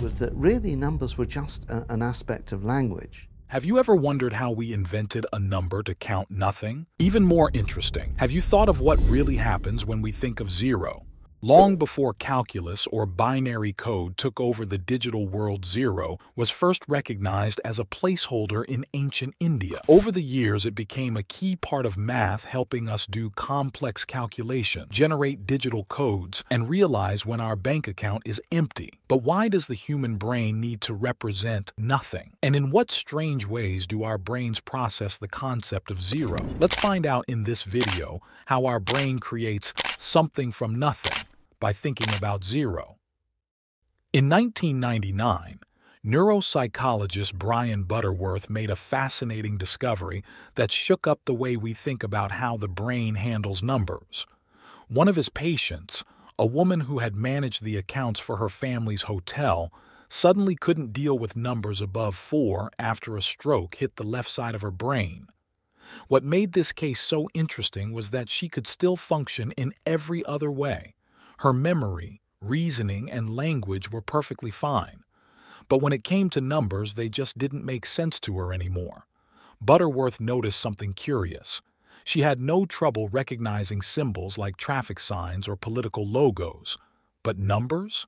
was that really numbers were just a, an aspect of language. Have you ever wondered how we invented a number to count nothing? Even more interesting, have you thought of what really happens when we think of zero? Long before calculus or binary code took over the digital world, zero was first recognized as a placeholder in ancient India. Over the years, it became a key part of math, helping us do complex calculation, generate digital codes, and realize when our bank account is empty. But why does the human brain need to represent nothing? And in what strange ways do our brains process the concept of zero? Let's find out in this video how our brain creates something from nothing by thinking about zero. In 1999, neuropsychologist Brian Butterworth made a fascinating discovery that shook up the way we think about how the brain handles numbers. One of his patients, a woman who had managed the accounts for her family's hotel, suddenly couldn't deal with numbers above four after a stroke hit the left side of her brain. What made this case so interesting was that she could still function in every other way. Her memory, reasoning, and language were perfectly fine. But when it came to numbers, they just didn't make sense to her anymore. Butterworth noticed something curious. She had no trouble recognizing symbols like traffic signs or political logos. But numbers?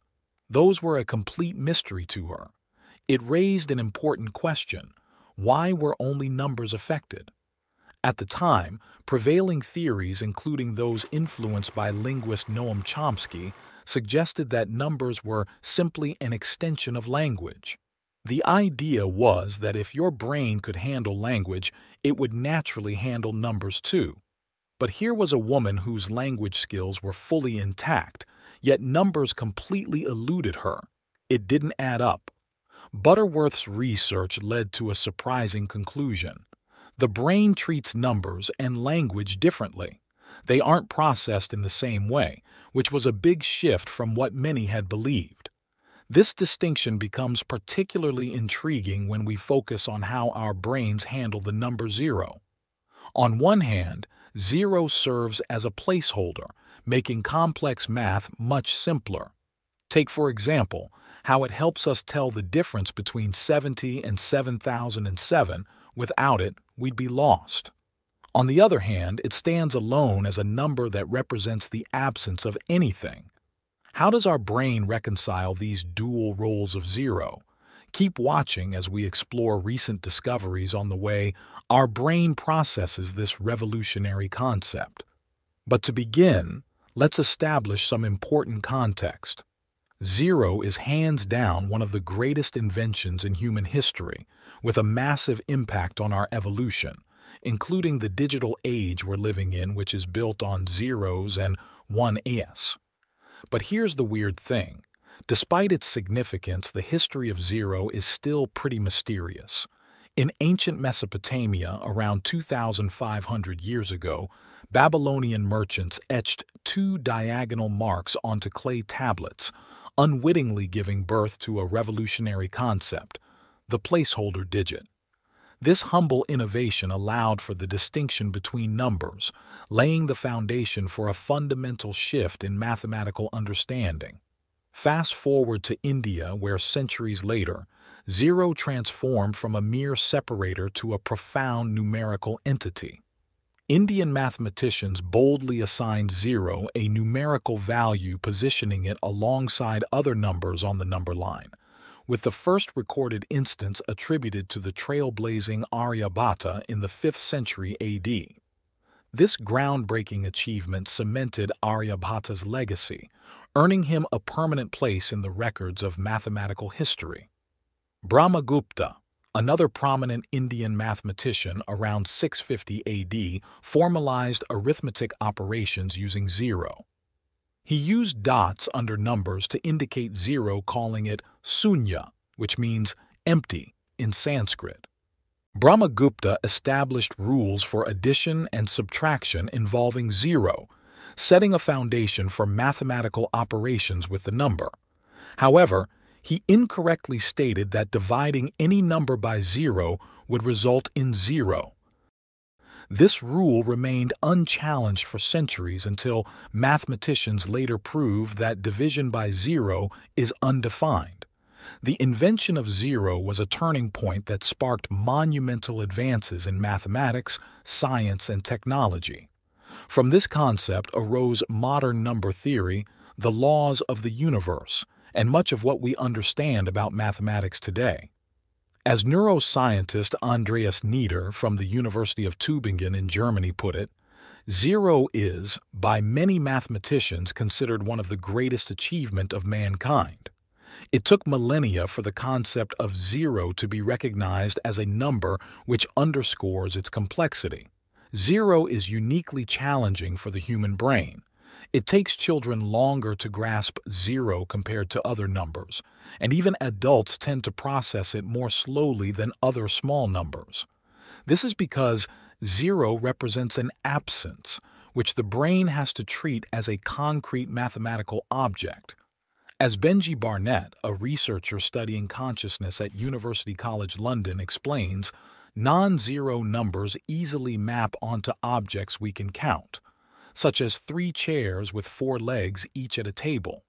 Those were a complete mystery to her. It raised an important question. Why were only numbers affected? At the time, prevailing theories, including those influenced by linguist Noam Chomsky, suggested that numbers were simply an extension of language. The idea was that if your brain could handle language, it would naturally handle numbers too. But here was a woman whose language skills were fully intact, yet numbers completely eluded her. It didn't add up. Butterworth's research led to a surprising conclusion. The brain treats numbers and language differently. They aren't processed in the same way, which was a big shift from what many had believed. This distinction becomes particularly intriguing when we focus on how our brains handle the number zero. On one hand, zero serves as a placeholder, making complex math much simpler. Take, for example, how it helps us tell the difference between 70 and 7007 Without it, we'd be lost. On the other hand, it stands alone as a number that represents the absence of anything. How does our brain reconcile these dual roles of zero? Keep watching as we explore recent discoveries on the way our brain processes this revolutionary concept. But to begin, let's establish some important context. Zero is hands down one of the greatest inventions in human history, with a massive impact on our evolution, including the digital age we're living in, which is built on zeros and 1s. But here's the weird thing. Despite its significance, the history of zero is still pretty mysterious. In ancient Mesopotamia, around 2,500 years ago, Babylonian merchants etched two diagonal marks onto clay tablets, unwittingly giving birth to a revolutionary concept, the placeholder digit. This humble innovation allowed for the distinction between numbers, laying the foundation for a fundamental shift in mathematical understanding. Fast forward to India, where centuries later, zero transformed from a mere separator to a profound numerical entity. Indian mathematicians boldly assigned zero a numerical value positioning it alongside other numbers on the number line, with the first recorded instance attributed to the trailblazing Aryabhata in the 5th century AD. This groundbreaking achievement cemented Aryabhata's legacy, earning him a permanent place in the records of mathematical history. Brahmagupta, Another prominent Indian mathematician around 650 AD formalized arithmetic operations using zero. He used dots under numbers to indicate zero calling it sunya, which means empty in Sanskrit. Brahmagupta established rules for addition and subtraction involving zero, setting a foundation for mathematical operations with the number. However, he incorrectly stated that dividing any number by zero would result in zero. This rule remained unchallenged for centuries until mathematicians later proved that division by zero is undefined. The invention of zero was a turning point that sparked monumental advances in mathematics, science, and technology. From this concept arose modern number theory, the laws of the universe, and much of what we understand about mathematics today. As neuroscientist Andreas Nieder from the University of Tübingen in Germany put it, zero is, by many mathematicians, considered one of the greatest achievement of mankind. It took millennia for the concept of zero to be recognized as a number which underscores its complexity. Zero is uniquely challenging for the human brain. It takes children longer to grasp zero compared to other numbers, and even adults tend to process it more slowly than other small numbers. This is because zero represents an absence, which the brain has to treat as a concrete mathematical object. As Benji Barnett, a researcher studying consciousness at University College London, explains, non-zero numbers easily map onto objects we can count, such as three chairs with four legs each at a table.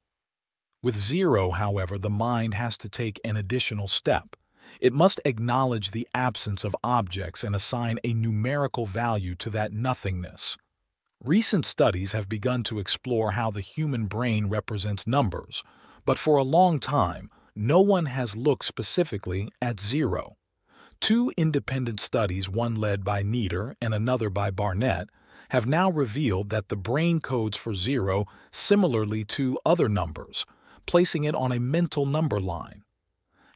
With zero, however, the mind has to take an additional step. It must acknowledge the absence of objects and assign a numerical value to that nothingness. Recent studies have begun to explore how the human brain represents numbers, but for a long time, no one has looked specifically at zero. Two independent studies, one led by Nieder and another by Barnett, have now revealed that the brain codes for zero similarly to other numbers, placing it on a mental number line.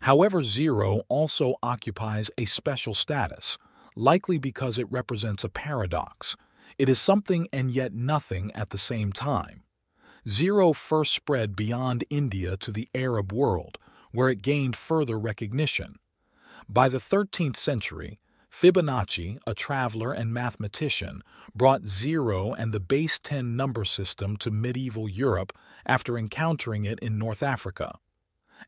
However, zero also occupies a special status, likely because it represents a paradox. It is something and yet nothing at the same time. Zero first spread beyond India to the Arab world, where it gained further recognition. By the 13th century, Fibonacci, a traveler and mathematician, brought zero and the base 10 number system to medieval Europe after encountering it in North Africa.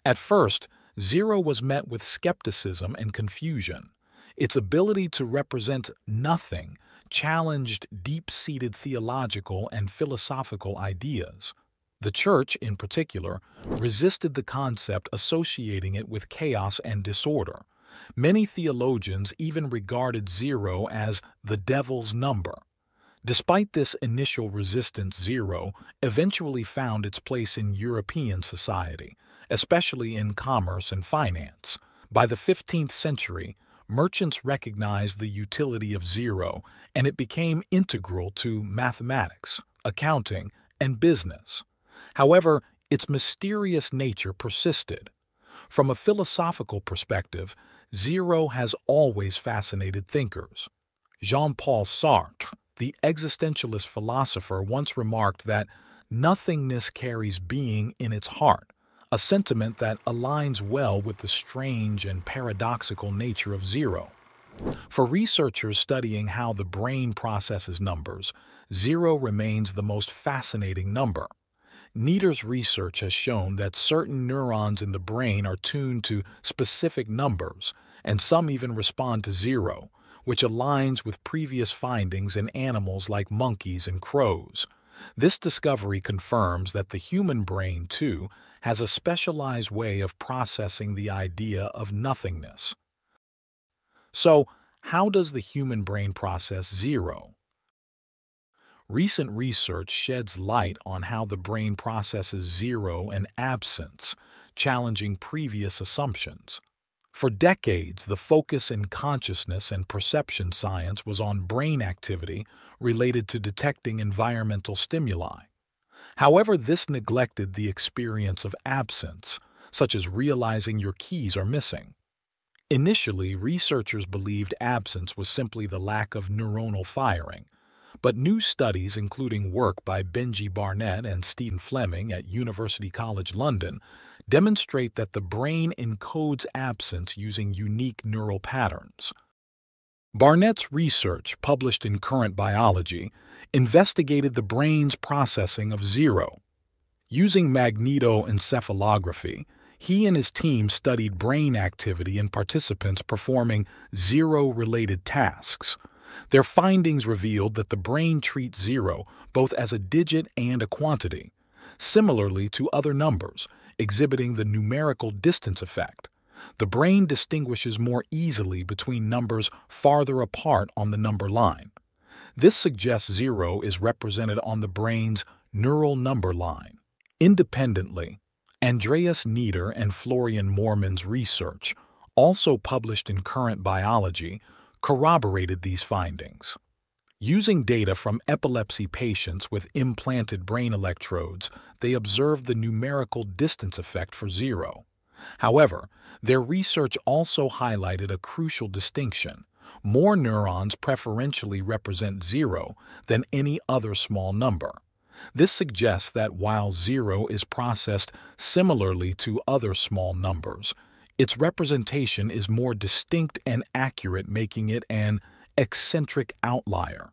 At first, zero was met with skepticism and confusion. Its ability to represent nothing challenged deep-seated theological and philosophical ideas. The Church, in particular, resisted the concept associating it with chaos and disorder. Many theologians even regarded zero as the devil's number. Despite this initial resistance, zero eventually found its place in European society, especially in commerce and finance. By the 15th century, merchants recognized the utility of zero and it became integral to mathematics, accounting, and business. However, its mysterious nature persisted. From a philosophical perspective, zero has always fascinated thinkers. Jean-Paul Sartre, the existentialist philosopher, once remarked that nothingness carries being in its heart, a sentiment that aligns well with the strange and paradoxical nature of zero. For researchers studying how the brain processes numbers, zero remains the most fascinating number. Nieder's research has shown that certain neurons in the brain are tuned to specific numbers, and some even respond to zero, which aligns with previous findings in animals like monkeys and crows. This discovery confirms that the human brain, too, has a specialized way of processing the idea of nothingness. So, how does the human brain process zero? Recent research sheds light on how the brain processes zero and absence, challenging previous assumptions. For decades, the focus in consciousness and perception science was on brain activity related to detecting environmental stimuli. However, this neglected the experience of absence, such as realizing your keys are missing. Initially, researchers believed absence was simply the lack of neuronal firing, but new studies, including work by Benji Barnett and Stephen Fleming at University College London, demonstrate that the brain encodes absence using unique neural patterns. Barnett's research, published in Current Biology, investigated the brain's processing of zero. Using magnetoencephalography, he and his team studied brain activity in participants performing zero-related tasks. Their findings revealed that the brain treats zero both as a digit and a quantity. Similarly to other numbers, exhibiting the numerical distance effect. The brain distinguishes more easily between numbers farther apart on the number line. This suggests zero is represented on the brain's neural number line. Independently, Andreas Nieder and Florian Mormann's research, also published in Current Biology, corroborated these findings. Using data from epilepsy patients with implanted brain electrodes, they observed the numerical distance effect for zero. However, their research also highlighted a crucial distinction. More neurons preferentially represent zero than any other small number. This suggests that while zero is processed similarly to other small numbers, its representation is more distinct and accurate, making it an eccentric outlier.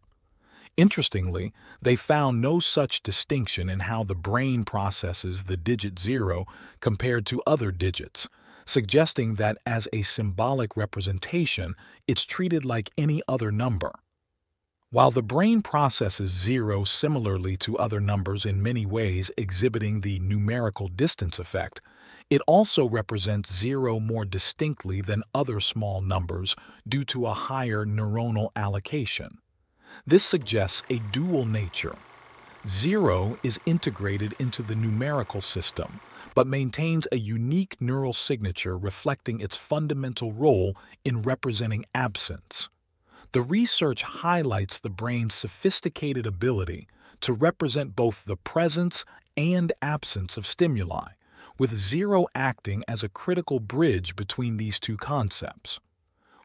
Interestingly, they found no such distinction in how the brain processes the digit zero compared to other digits, suggesting that as a symbolic representation, it's treated like any other number. While the brain processes zero similarly to other numbers in many ways exhibiting the numerical distance effect, it also represents zero more distinctly than other small numbers due to a higher neuronal allocation. This suggests a dual nature. Zero is integrated into the numerical system, but maintains a unique neural signature reflecting its fundamental role in representing absence. The research highlights the brain's sophisticated ability to represent both the presence and absence of stimuli, with zero acting as a critical bridge between these two concepts.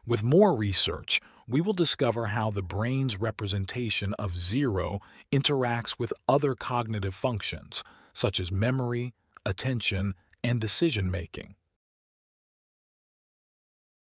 With more research, we will discover how the brain's representation of zero interacts with other cognitive functions, such as memory, attention, and decision making.